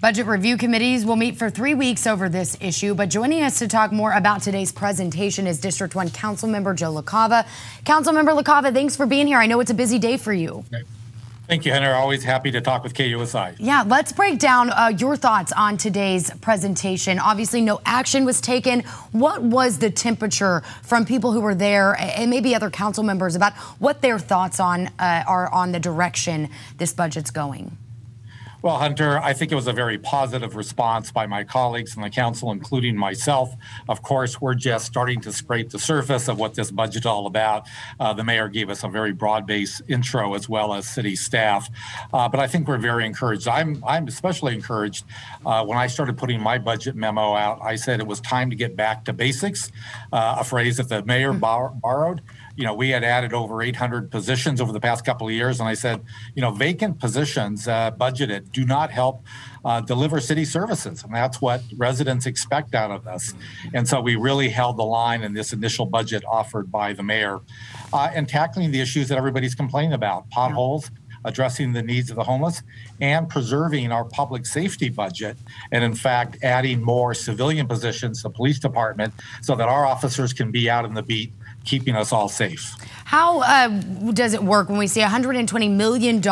Budget review committees will meet for three weeks over this issue, but joining us to talk more about today's presentation is District 1 Councilmember Joe LaCava. Councilmember LaCava, thanks for being here. I know it's a busy day for you. Thank you, Henry. Always happy to talk with KUSI. Yeah, let's break down uh, your thoughts on today's presentation. Obviously, no action was taken. What was the temperature from people who were there and maybe other council members about what their thoughts on uh, are on the direction this budget's going? Well, Hunter, I think it was a very positive response by my colleagues in the council, including myself. Of course, we're just starting to scrape the surface of what this budget's all about. Uh, the mayor gave us a very broad-based intro as well as city staff, uh, but I think we're very encouraged. I'm I'm especially encouraged uh, when I started putting my budget memo out. I said it was time to get back to basics, uh, a phrase that the mayor mm-hmm. bar- borrowed you know, we had added over 800 positions over the past couple of years. And I said, you know, vacant positions uh, budgeted do not help uh, deliver city services. And that's what residents expect out of us. And so we really held the line in this initial budget offered by the mayor uh, and tackling the issues that everybody's complaining about potholes. Addressing the needs of the homeless and preserving our public safety budget, and in fact, adding more civilian positions to the police department so that our officers can be out in the beat keeping us all safe. How uh, does it work when we see $120 million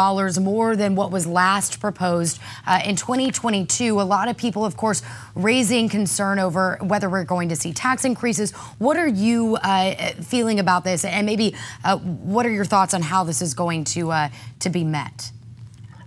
more than what was last proposed uh, in 2022? A lot of people, of course, raising concern over whether we're going to see tax increases. What are you uh, feeling about this? And maybe uh, what are your thoughts on how this is going to, uh, to be met?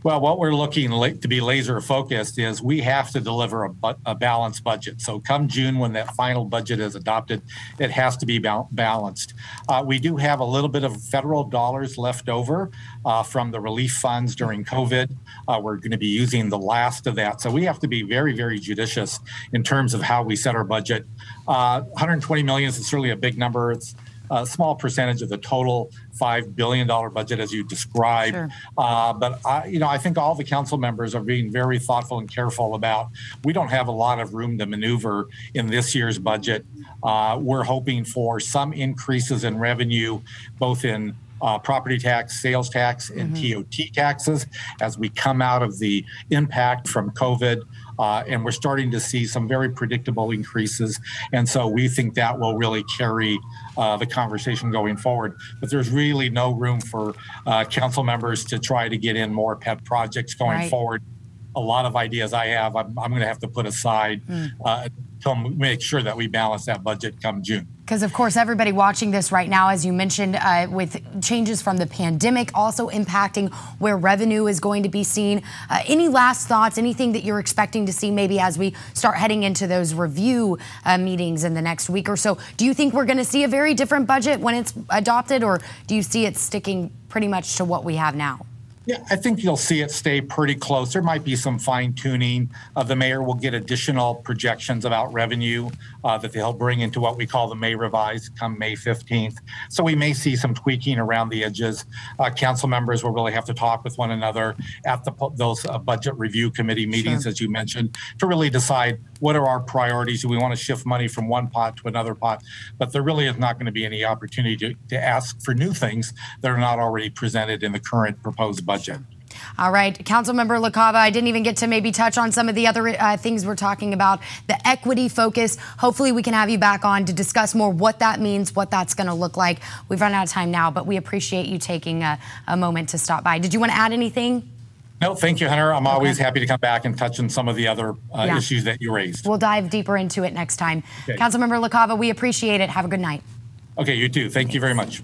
Well, what we're looking to be laser focused is we have to deliver a, bu- a, balanced budget. So, come June, when that final budget is adopted, it has to be ba- balanced. Uh, we do have a little bit of federal dollars left over uh, from the relief funds during COVID. Uh, we're going to be using the last of that. So, we have to be very, very judicious in terms of how we set our budget. 120 uh, million is certainly a big number. It's a small percentage of the total $5 billion budget as you described. Sure. Uh, but I, you know, I think all the council members are being very thoughtful and careful about, we don't have a lot of room to maneuver in this year's budget. Uh, we're hoping for some increases in revenue, both in uh, property tax, sales tax, and mm-hmm. TOT taxes as we come out of the impact from COVID. Uh, and we're starting to see some very predictable increases. And so we think that will really carry uh, the conversation going forward. But there's really no room for uh, council members to try to get in more pet projects going right. forward. A lot of ideas I have, I'm, I'm going to have to put aside mm. To make sure that we balance that budget come June. Because, of course, everybody watching this right now, as you mentioned, uh, with changes from the pandemic also impacting where revenue is going to be seen. Uh, any last thoughts, anything that you're expecting to see maybe as we start heading into those review uh, meetings in the next week or so? Do you think we're going to see a very different budget when it's adopted, or do you see it sticking pretty much to what we have now? Yeah, I think you'll see it stay pretty close. There might be some fine tuning. Uh, the mayor will get additional projections about revenue uh, that they'll bring into what we call the May revise come May 15th. So we may see some tweaking around the edges. Uh, council members will really have to talk with one another at the, those uh, budget review committee meetings, sure. as you mentioned, to really decide what are our priorities? Do we want to shift money from one pot to another pot? But there really is not going to be any opportunity to, to ask for new things that are not already presented in the current proposed budget. All right, Councilmember LaCava, I didn't even get to maybe touch on some of the other uh, things we're talking about, the equity focus. Hopefully, we can have you back on to discuss more what that means, what that's going to look like. We've run out of time now, but we appreciate you taking a, a moment to stop by. Did you want to add anything? No, thank you, Hunter. I'm okay. always happy to come back and touch on some of the other uh, yeah. issues that you raised. We'll dive deeper into it next time. Okay. Councilmember LaCava, we appreciate it. Have a good night. Okay, you too. Thank Thanks. you very much.